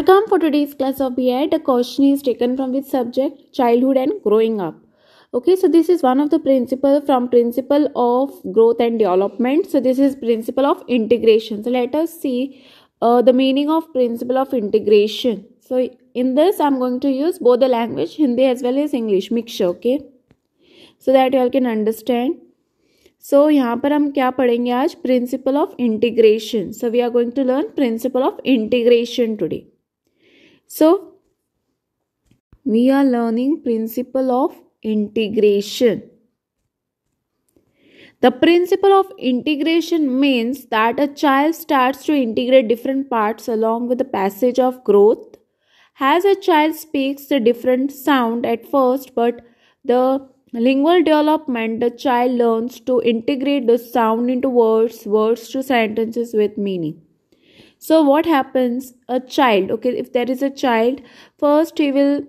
Welcome for today's class of BI. The question is taken from which subject? Childhood and growing up. Okay, so this is one of the principle from principle of growth and development. So this is principle of integration. So let us see uh, the meaning of principle of integration. So in this, I'm going to use both the language Hindi as well as English mixture. Okay, so that you all can understand. So so, यहाँ पर हम क्या पढ़ेंगे आज principle of integration so we are going to learn principle of integration today so, we are learning principle of integration. The principle of integration means that a child starts to integrate different parts along with the passage of growth. As a child speaks the different sound at first, but the lingual development, the child learns to integrate the sound into words, words to sentences with meaning so what happens? A child okay if there is a child first he will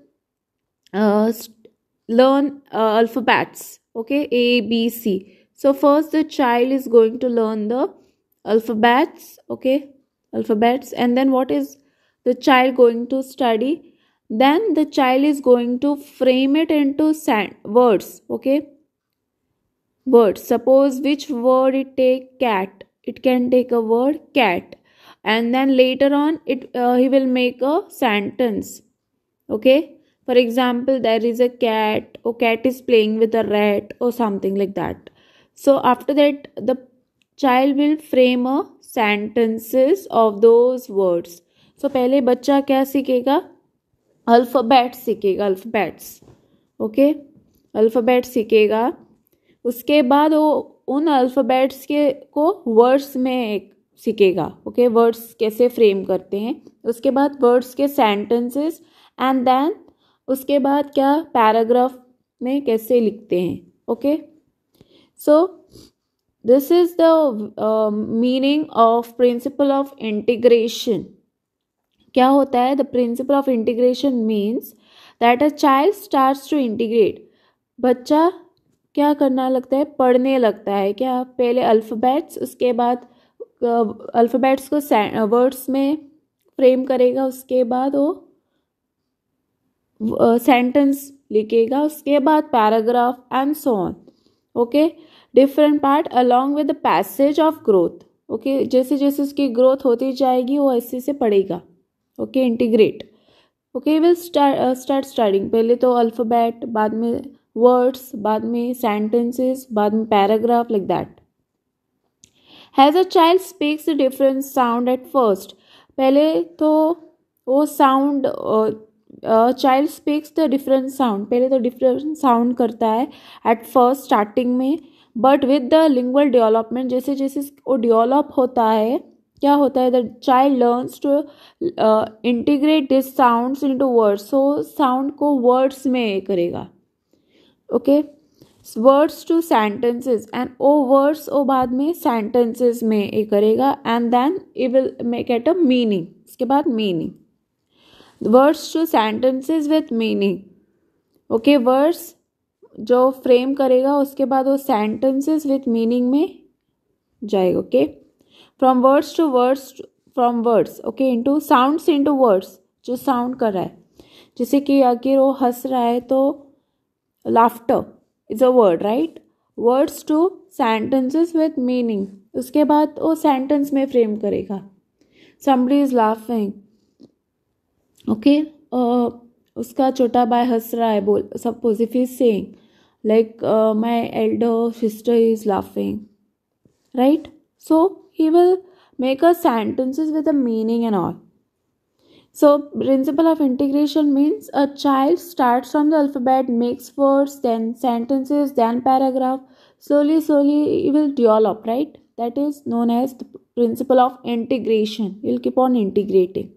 uh, learn uh, alphabets okay a b c. So first the child is going to learn the alphabets okay alphabets and then what is the child going to study? Then the child is going to frame it into sand, words okay? Words. Suppose which word it take cat. It can take a word cat and then later on it uh, he will make a sentence okay for example there is a cat or cat is playing with a rat or something like that so after that the child will frame a sentences of those words so पहले बच्चा क्या सीखेगा alphabet सीखेगा alphabets okay alphabet सीखेगा उसके बाद वो उन अल्फ़ाबेट्स के को वर्ड्स में एक सीखेगा ओके वर्ड्स कैसे फ्रेम करते हैं? उसके बाद वर्ड्स के सेंटेंसेस एंड देन उसके बाद क्या पैराग्राफ में कैसे लिखते हैं okay so this is the meaning of principle of integration क्या होता है? The principle of integration means that a child start to integrate बच्चा क्या करना लगता है? पढ़ने लगता है। क्या? पहले अल्फ़ाबेट्स उसके बाद अल्फ़ाबेट्स को वर्ड्स में फ्रेम करेगा, उसके बाद वो सेंटेंस लिखेगा, उसके बाद paragraph and so on okay different part along with the passage of growth okay जैसे जैसे उसकी ग्रोथ होती जाएगी, वो ऐसे से पढ़ेगा. Okay integrate okay will start start starting पहले तो अल्फ़ाबेट बाद में वर्ड्स बाद में सेंटेंसेस बाद में paragraph like that has a child speaks different sound at first पहले तो वो sound child speaks the different sound पहले तो डिफरेंट साउंड करता है एट फ़र्स्ट स्टार्टिंग में. But with the lingual development जैसे जैसे वो डेवलप होता है, क्या होता है? The child learns to integrate this sounds into words so sound को वर्ड्स में करेगा. Okay okay? Words to sentences and O words ओ बाद में सेंटेंसेस में ये करेगा and then E will make at a meaning इसके बाद meaning words to sentences with meaning okay words जो फ्रेम करेगा, उसके बाद वो सेंटेंसेस विथ मीनिंग में जाएगा okay from words to words from words okay into sounds into words जो साउंड कर रहा है। जैसे कि अगर वो हंस रहा है तो laughter is a word right words to sentences with meaning उसके बाद वो सेंटेंस में फ्रेम करेगा। समबडी इज़ लाफिंग ओके उसका छोटा भाई हंस रहा है, बोल suppose if is saying like my elder sister is laughing right so he will make a sentences with a meaning and all. So, principle of integration means a child starts from the alphabet, makes words, then sentences, then paragraph. Slowly, slowly, he will develop, right? That is known as the principle of integration. Will keep on integrating.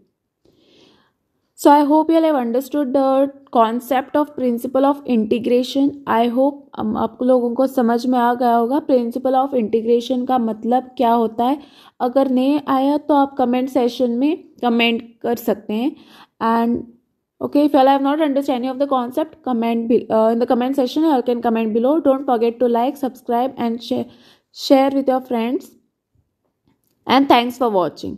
So I hope you have have the concept of principle of integration I hope आप लोगों को समझ में आ गया होगा principal of integration का मतलब क्या होता है। अगर नहीं आया तो आप कमेंट सेशन में कमेंट कर सकते हैं। And okay if I have not understanding of the concept comment in the comment session I can comment below don't forget to like subscribe and share with your friends and thanks for watching